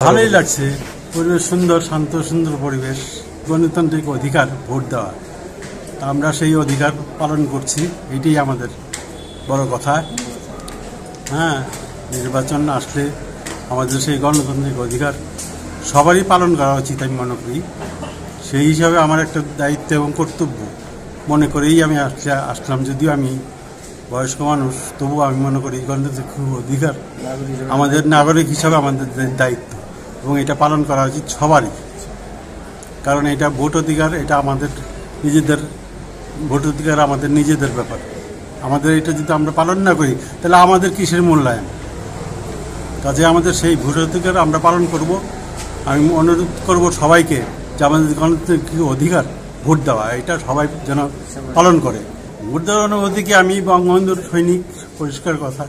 ভালোই লাগছে। পরিবেশ সুন্দর, শান্ত, সুন্দর পরিবেশ। গণতান্ত্রিক অধিকার ভোট দেওয়া। আমরা সেই অধিকার পালন করছি, এটাই আমাদের বড় কথা। হ্যাঁ নির্বাচন আসলে আমাদের সেই গণতান্ত্রিক অধিকার সবারই পালন করা উচিত আমি মনে করি। সেই হিসাবে আমার একটা দায়িত্ব এবং কর্তব্য। মনে করেই আমি আসলে আসলাম, যদিও আমি বয়স্ক মানুষ, তবুও আমি মনে করি গণতান্ত্রিক অধিকার আমাদের নাগরিক হিসাবে আমাদের দায়িত্ব। এবং এটা পালন করা উচিত সবারই। কারণ এটা ভোট অধিকার, এটা আমাদের নিজেদের, ভোট অধিকার আমাদের নিজেদের ব্যাপার। আমাদের এটা যদি আমরা পালন না করি, তাহলে আমাদের কিসের মূল্যায়ন? কাজে আমাদের সেই ভোট অধিকার আমরা পালন করব। আমি অনুরোধ করব সবাইকে যে আমাদের গণতান্ত্রিক অধিকার ভোট দেওয়া, এটা সবাই যেন পালন করে। ভোট দেওয়ার অনুভূতিকে আমি বঙ্গবন্ধুর সৈনিক পরিষ্কার কথা?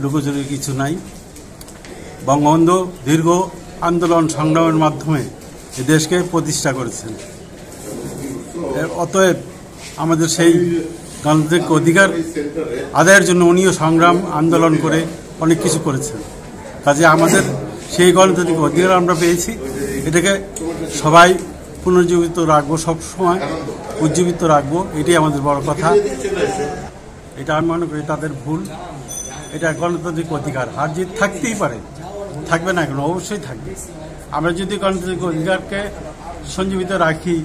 লুকোচুরি কিছু নাই। বঙ্গবন্ধু দীর্ঘ আন্দোলন সংগ্রামের মাধ্যমে এ দেশকে প্রতিষ্ঠা করেছেন। অতএব আমাদের সেই গণতান্ত্রিক অধিকার আদায়ের জন্য উনিও সংগ্রাম, আন্দোলন করে অনেক কিছু করেছেন। কাজে আমাদের সেই গণতান্ত্রিক অধিকার আমরা পেয়েছি। এটাকে সবাই পুনর্জীবিত রাখব সবসময়, উজ্জীবিত রাখব, এটাই আমাদের বড় কথা। এটা আমি মনে করি তাদের ভুল। এটা গণতান্ত্রিক অধিকার। হার জিত থাকতেই পারে থাকবে না কেন অবশ্যই থাকবে। আমরা যদি গণতান্ত্রিক অধিকারকে সঞ্জীবিত রাখি,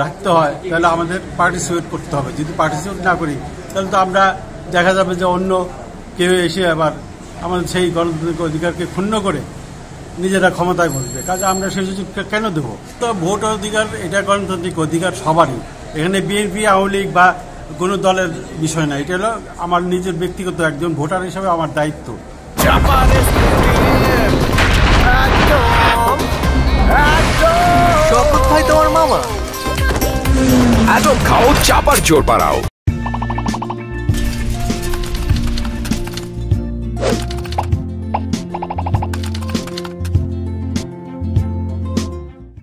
রাখতে হয়, তাহলে আমাদের পার্টিসিপেট করতে হবে। যদি পার্টিসিপেট না করি, তাহলে তো আমরা দেখা যাবে যে অন্য কেউ এসে আবার আমাদের সেই গণতান্ত্রিক অধিকারকে ক্ষুণ্ণ করে নিজেরা ক্ষমতায় বসবে। কাজে আমরা সেই সুযোগটা কেন দেবো? তো ভোট অধিকার, এটা গণতান্ত্রিক অধিকার সবারই। এখানে বিএনপি, আওয়ামী লীগ বা কোনো দলের বিষয় না। এটা হলো আমার নিজের ব্যক্তিগত একজন ভোটার হিসেবে আমার দায়িত্ব। শপথ ভাই তোমার মামা? এত খাও চাপার জোর বাড়াও।